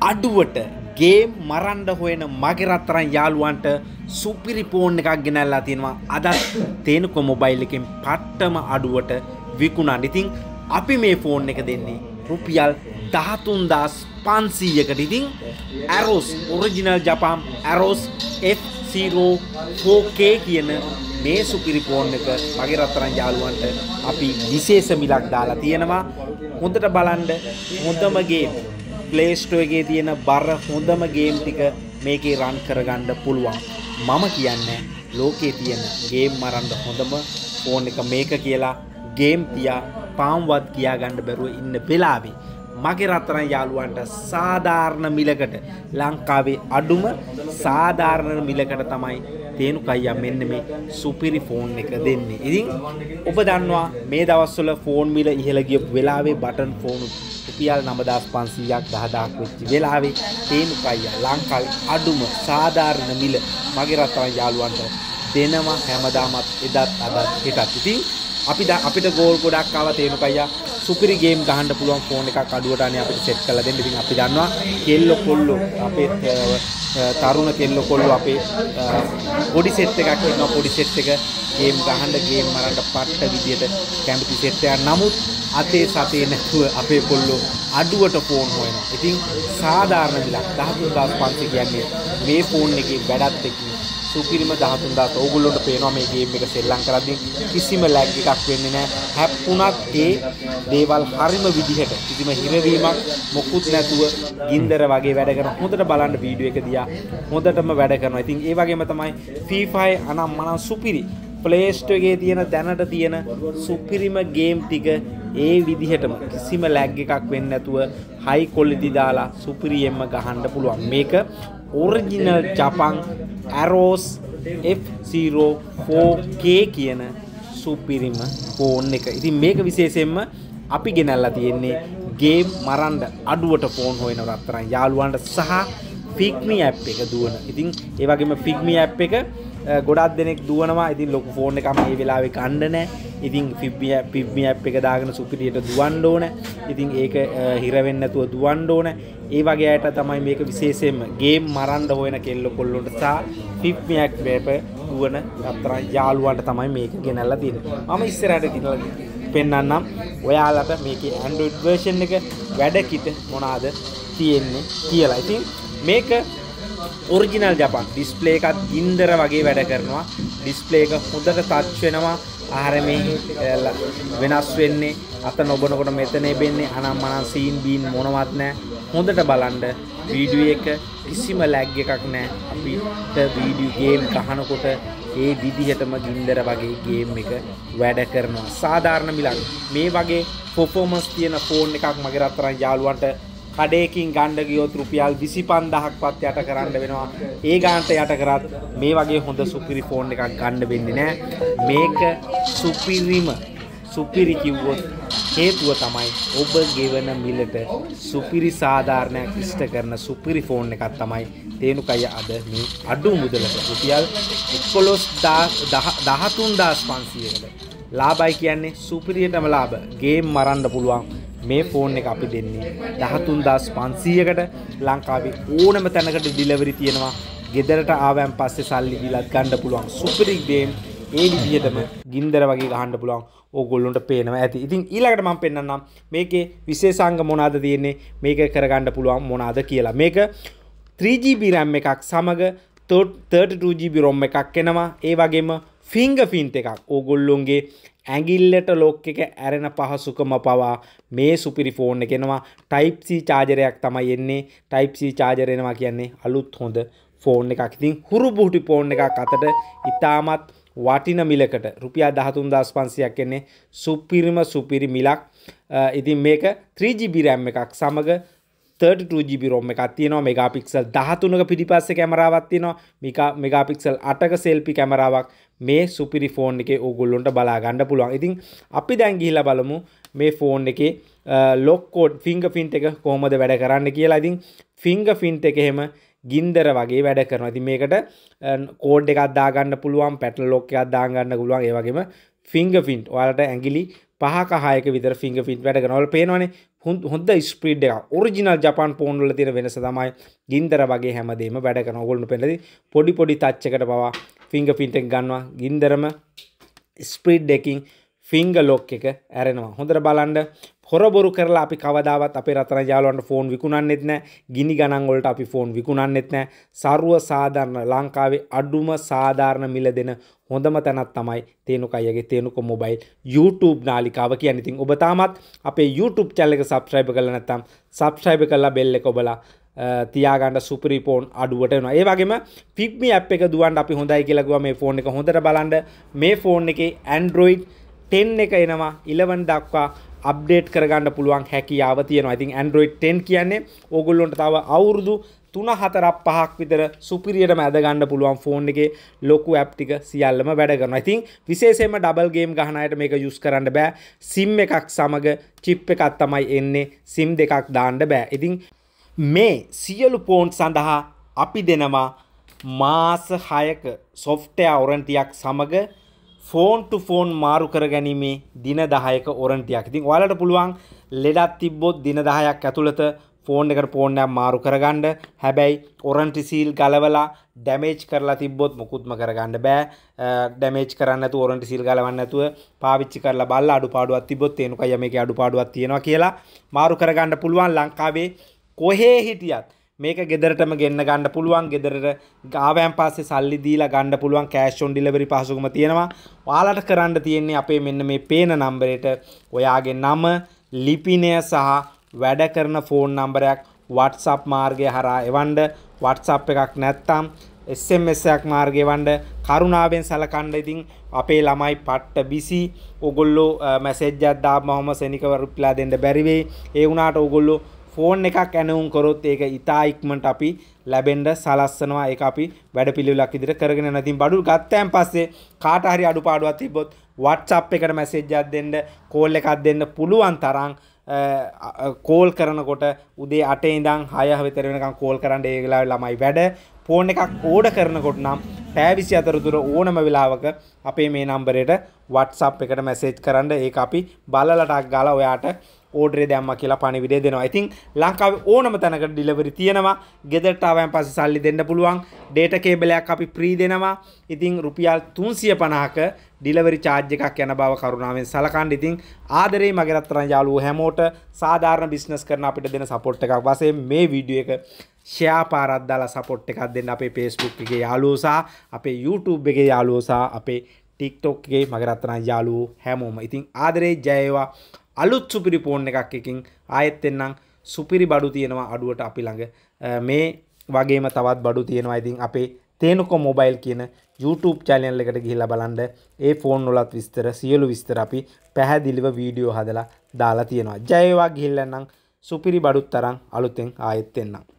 අඩුවට ගේ මරන්ඩ හොයන මගේ රත්තරන් යාළුවන්ට සුපිරි ෆෝන් එකක් ගෙනල්ලා තියෙනවා. අදත් තේනුකො මොබයිල් එකෙන් පට්ටම අඩුවට විකුණා ඉතින් අපි මේ ෆෝන් එක දෙන්නේ රුපියල් දහතුන්දස් පන්සීයකට. ඉතින් ඇරෝස් ඔරිජිනල් ජපාම් ඇරෝස් F04K කියන මේ සුපිරි ෆෝන් එක මගේ රත්තරන් යාළුවන්ට අපි විශේෂ මිලක් දාලා තියෙනවා. හොඳට බලන්න හොඳම ගේම් ප්ලේ ස්ටෝර් එකේ තියෙන බර හොඳම ගේම් ටික මේකේ රන් කරගන්න පුළුවන්. මම කියන්නේ ලෝකේ තියෙන ගේම් මරන්න හොඳම ෆෝන් එක මේක කියලා. ගේම් තියා පාම්වත් කියා ගන්න බැරුව ඉන්න වෙලාවේ මගේ රත්තරන් යාළුවන්ට සාධාරණ මිලකට ලංකාවේ අඩුම සාධාරණ මිලකට තමයි තේනුකයියා මෙන්න මේ සුපිරි ෆෝන් එක දෙන්නේ. ඉතින් ඔබ දන්නවා මේ දවස්වල ෆෝන් මිල ඉහළ ගියපු වෙලාවේ බටන් ෆෝන් රුපියල් 9500ක් 10000ක් වෙච්ච වෙලාවේ තේනුකයියා ලංකාවේ අඩුම සාධාරණ මිල මගේ රත්තරන් යාළුවන්ට දෙනවා හැමදාමත් එදත් අදත් හෙටත්. ඉතින් අපි අපිට ගෝල් ගොඩක් ආවා තේනුකයියා සුපිරි ගේම් ගහන්න පුළුවන් ෆෝන් එකක් අඩුවට අනේ අපිට සෙට් කරලා දෙන්න. ඉතින් අපි දන්නවා කෙල්ල කොල්ලෝ අපේ තරුණ කෙල්ල කොල්ලෝ අපේ පොඩි සෙට් එකක් ඉන්නවා පොඩි සෙට් එක ගේම් ගහන්න ගේම් මරන්න පට්ට විදියට කැමති සෙට් එකක්. නමුත් අතේ සතේ නැතුව අපේ කොල්ලෝ අඩුවට ෆෝන් හොයනවා. ඉතින් සාධාරණ විලක් 13500 කියන්නේ මේ ෆෝන් එකේ වැඩත් එක්ක සුපිරිම 13000 ඕගොල්ලොන්ට පේනවා මේ ගේම් එක සෙල්ලම් කරද්දී කිසිම ලැග් එකක් වෙන්නේ නැහැ. හැප්පුණත් ඒ දේවල් හරිම විදිහට කිසිම හිරවීමක් මොකුත් නැතුව ගින්දර වගේ වැඩ කරන හොඳට බලන්න වීඩියෝ එක දිහා හොඳටම වැඩ කරනවා. ඉතින් ඒ වගේම තමයි FIFA අනම් මනම් සුපිරි ප්ලේ ස්ටෝර් එකේ තියෙන දැනට තියෙන සුපිරිම ගේම් ටික ඒ විදිහටම කිසිම ලැග් එකක් වෙන්නේ නැතුව හයි ක්වොලිටි දාලා සුපිරියෙන්ම ගහන්න පුළුවන්. මේක ඔරිජිනල් ජපන් ඇරෝස් F04K කියන සුපිරිම ෆෝන් එක. ඉතින් මේක විශේෂයෙන්ම අපි ගෙනල්ලා තියෙන්නේ ගේම් මරන්න අඩුවට ෆෝන් හොයන රත්තරන් යාළුවන්ට සහ ෆික්මි ඇප් එක දුවන. ඉතින් ඒ වගේම ෆික්මි ඇප් එක ගොඩක් දෙනෙක් දුවනවා. ඉතින් ලොකු ෆෝන් එකක් මේ වෙලාවේ ගන්න නැහැ. ඉතින් ෆික්මි ෆික්මි ඇප් එක දාගෙන සුපිරියට දුවන්න ඕන. ඉතින් ඒක හිර වෙන්නේ නැතුව දුවන්න ඕන. ඒ වගේ අයට තමයි මේක විශේෂයෙන්ම ගේම් මරන්න හොයන කෙල්ල කොල්ලොන්ට සහ ෆික්මි ඇප් එක දුවන රත්තරන් යාළුවන්ට තමයි මේක ගෙනල්ලා තියෙන්නේ. මම ඉස්සරහට ගෙනල්ලා පෙන්වන්නම් ඔයාලට මේකේ Android version එක වැඩ කිට මොනවාද තියෙන්නේ කියලා. ඉතින් මේක ඔරිජිනල් ජපන් ඩිස්ප්ලේ එකත් ගින්දර වගේ වැඩ කරනවා. ඩිස්ප්ලේ එක හොඳට ටච් වෙනවා. ආරමේ වෙනස් වෙන්නේ අත නොබනකොට මෙතන එබෙන්නේ අනම් මනම් සීන් බීන් මොනවත් නැහැ. හොඳට බලන්න වීඩියෝ එක කිසිම ලැග් එකක් නැහැ. අපිට වීඩියෝ ගේම් ගහනකොට ඒ විදිහටම ගින්දර වගේ ගේම් එක වැඩ කරනවා. සාධාරණ මිලක්. මේ වගේ පර්ෆෝමන්ස් තියෙන ෆෝන් එකක් මගේ රත්තරන් යාළුවන්ට කඩේකින් ගණ්ඩ ගියොත් රුපියල් 25000ක්වත් යට කරන්න වෙනවා. ඒ ගානට යට කරත් මේ වගේ හොඳ සුපිරි ෆෝන් එකක් ගන්න වෙන්නේ නැහැ. මේක සුපිරිම සුපිරි කිව්වොත් හේතුව තමයි ඔබ ගෙවන මිලට සුපිරි සාධාරණයක් ඉෂ්ට කරන සුපිරි ෆෝන් එකක් තමයි තේනුකය අද මේ අඩු මුදලට රුපියල් 13500කට ලාභයි කියන්නේ සුපිරියටම ලාභ ගේම් මරන්න පුළුවන් මේ ෆෝන් එක අපි දෙන්නේ 13500කට ලංකාවේ ඕනම තැනකට ඩිලිවරි තියෙනවා ගෙදරට ආවයන් පස්සේ සල්ලි දීලත් ගන්න පුළුවන් සුපිරි ගේම් ඒ විදිහටම ගින්දර වගේ ගහන්න පුළුවන් ඕගොල්ලොන්ට පේනවා ඇති. ඉතින් ඊළඟට මම පෙන්නන්නම් මේකේ විශේෂාංග මොනවාද තියෙන්නේ මේක කරගන්න පුළුවන් මොනවාද කියලා. මේක 3GB RAM එකක් සමග 32GB ROM එකක් එනවා. ඒ වගේම ෆිංගර්ප්‍රින්ට් එකක්. ඕගොල්ලොන්ගේ ඇඟිල්ලට ලොක් එක ඇරෙන පහසුකම පවා මේ සුපිරි ෆෝන් එක එනවා. Type C චාර්ජරයක් තමයි එන්නේ. Type C චාර්ජර් එනවා කියන්නේ අලුත් හොඳ ෆෝන් එකක්. ඉතින් හුරු බුහුටි ෆෝන් එකක් අතට ඉතාමත් වටින මිලකට රුපියල් 13500ක් එන්නේ සුපිරිම සුපිරි මිලක්. ඉතින් මේක 3GB RAM එකක් සමග 32GB ROM එකක් තියෙනවා. මෙගාපික්සල් 13ක පිටිපස්සේ කැමරාවක් තියෙනවා. මෙගාපික්සල් 8ක සෙල්ෆි කැමරාවක් මේ සුපිරි ෆෝන් එකේ ඕගොල්ලොන්ට බලා ගන්න පුළුවන්. ඉතින් අපි දැන් ගිහිල්ලා බලමු මේ ෆෝන් එකේ ලොක් කෝඩ් ෆින්ගර්ප්‍රින්ට් එක කොහොමද වැඩ කරන්න කියලා. ඉතින් ෆින්ගර්ප්‍රින්ට් එක එහෙම ගින්දර වගේ වැඩ කරනවා. ඉතින් මේකට කෝඩ් එකක් දාගන්න පුළුවන්, පැටල් ලොක් එකක් දාගන්න පුළුවන්. ඒ වගේම ෆින්ගර්ප්‍රින්ට් ඔයාලට ඇඟිලි පහක හයක විතර ෆින්ගර්ප්‍රින්ට් වැඩ කරනවා. ඔයාලා පේනවනේ හොඳ ස්පීඩ් එක ඔරිජිනල් ජපාන් ෆෝන් වල තියෙන වෙනස තමයි ගින්දර වගේ හැමදේම වැඩ කරන ඕගොල්ලෝ පෙන්නදී? පොඩි පොඩි ටච් එකට පවා ෆිංගර් ප්‍රින්ට් එක ගන්නවා. ගින්දරම ස්පීඩ් එකකින් ෆිංග ලොක් එක ඇරෙනවා. හොඳට බලන්ඩ හොරබොරු කරලා අපි කවදාවත් අපේ රතන යාලුවන්ට ෆෝන් විකුණන්නෙත් නෑ ගිනි ගණන් වලට අපි ෆෝන් විකුණන්නෙත් නෑ සර්ව සාධාරණ ලංකාවේ අඩුම සාධාරණ මිල දෙන හොඳම තැනත් තමයි තේනුකයිගේ තේනුක මොබයිල් YouTube නාලිකාව කියන්නේ. ඉතින් ඔබ තාමත් අපේ YouTube channel එක subscribe කරලා නැත්නම් subscribe කරලා bell එක ඔබලා තියාගන්න සුපරි ෆෝන් අඩුවට වෙනවා. ඒ වගේම Figme app එක දුවන්න අපි හොඳයි කියලා ගියා මේ ෆෝන් එක හොඳට බලන්න. මේ ෆෝන් එකේ Android 10 එක එනවා 11 දක්වා අප්ඩේට් කරගන්න පුළුවන් හැකියාව තියෙනවා. ඉතින් Android 10 කියන්නේ ඕගොල්ලොන්ට තව අවුරුදු තුන හතරක් පහක් විතර සුපිරියටම ඇදගන්න පුළුවන් ෆෝන් එකේ ලොකු ඇප් ටික සියල්ලම වැඩ කරනවා. ඉතින් විශේෂයෙන්ම ඩබල් ගේම් ගහන අයට මේක යූස් කරන්න බෑ. SIM එකක් සමග චිප් එකක් තමයි එන්නේ. SIM දෙකක් දාන්න බෑ. ඉතින් මේ සියලු ෆෝන් සඳහා අපි දෙනවා මාස 6ක සොෆ්ට්වෙයාර් වොරන්ටියක් සමග ෆෝන් ටු ෆෝන් මාරු කර ගැනීමේ දින 10ක වොරන්ටියක්. ඉතින් ඔයාලට පුළුවන් ලෙඩක් තිබ්බොත් දින 10ක් ඇතුළත ෆෝන් එකට ෆෝන් එකක් මාරු කරගන්න. හැබැයි වොරන්ටි සීල් ගලවලා ඩැමේජ් කරලා තිබ්බොත් මුකුත්ම කරගන්න බෑ. ඩැමේජ් කරන්න නැතුව වොරන්ටි සීල් ගලවන්න නැතුව පාවිච්චි කරලා බලලා අඩුපාඩුවක් තිබ්බොත් තේනුකයි මේකේ අඩුපාඩුවක් තියෙනවා කියලා මාරු කරගන්න පුළුවන් ලංකාවේ කොහේ හිටියත් මේක ගෙදරටම ගෙන්න ගන්න පුළුවන්. ගෙදරට ගාවෑන් පස්සේ සල්ලි දීලා ගන්න පුළුවන්. කෑෂ් ඔන් ඩිලිවරි පහසුකම තියෙනවා. ඔයාලට කරන්න තියෙන්නේ අපේ මෙන්න මේ පේන නම්බරයට ඔයාගේ නම ලිපිනය සහ වැඩ කරන ෆෝන් නම්බරයක් WhatsApp මාර්ගය හරහා එවන්න. WhatsApp එකක් නැත්තම් SMS එකක් මාර්ගය වණ්ඩ කරුණාවෙන් සලකන්න ඉතින් අපේ ළමයි පට්ට බිසි. ඔගොල්ලෝ මැසේජ් එකක් දාපුවම සෙනිකව රිප්ලයි දෙන්න බැරි වෙයි. ඒ වුණාට ඔගොල්ලෝ ෆෝන් එකක් ඇනවුම් කරොත් ඒක ඉතා ඉක්මනට අපි ලැබෙන්න සලස්සනවා. ඒක අපි වැඩපිළිවෙලක් විදිහට කරගෙන යනවා. ඉතින් බඩු ගත්තයන් පස්සේ කාට හරි අඩුපාඩුවක් තිබ්බොත් WhatsApp එකට මැසේජ් එකක් දෙන්න, කෝල් එකක් දෙන්න පුළුවන් තරම් කෝල් කරනකොට උදේ 8 ඉඳන් 6 විතර වෙනකම් කෝල් කරන්න ඒ වෙලාවේ ළමයි වැඩ. ෆෝන් එකක් ඕඩර් කරනකොට නම් පැය 24 තුර ඕනම වෙලාවක අපේ මේ නම්බරයට WhatsApp එකට මැසේජ් කරන්න. ඒක අපි බලලා ටක් ගාලා ඔයාට ඕඩරේ දැම්ම කියලා පණිවිඩය දෙනවා. ඉතින් ලංකාවේ ඕනම තැනකට ඩිලිවරි තියෙනවා. ගෙදරට ආවයන් පස්සේ සල්ලි දෙන්න පුළුවන්. ඩේටා කේබලයක් අපි ෆ්‍රී දෙනවා. ඉතින් රුපියල් 350ක ඩිලිවරි චාර්ජ් එකක් යන බව කරුණාවෙන් සලකන්න. ඉතින් ආදරේ මගේ රත්තරන් යාළුවෝ හැමෝට සාධාරණ බිස්නස් කරන අපිට දෙන සපෝට් එකක් වශයෙන් මේ වීඩියෝ එක ෂෙයා පාරක් දාලා සපෝට් එකක් දෙන්න අපේ Facebook එකේ යාළුවෝ සහ අපේ YouTube එකේ යාළුවෝ සහ අපේ TikTok එකේ මගේ රත්තරන් යාළුවෝ හැමෝම. ඉතින් ආදරේ ජය වේවා. අලුත් සුපිරි ෆෝන් එකක් එකින් ආයෙත් එන්නම් සුපිරි බඩු තියෙනවා අඩුවට අපි ළඟ මේ වගේම තවත් බඩු තියෙනවා ඉතින් අපේ තේනුකො මොබයිල් කියන YouTube channel එකට ගිහිල්ලා බලන්න ඒ ෆෝන් වලත් විස්තර සියලු විස්තර අපි පැහැදිලිව වීඩියෝ හදලා දාලා තියෙනවා. ජය වේවා ගිහිල්ලා නම් සුපිරි බඩුත් තරම් අලුතෙන් ආයෙත් එන්නම්.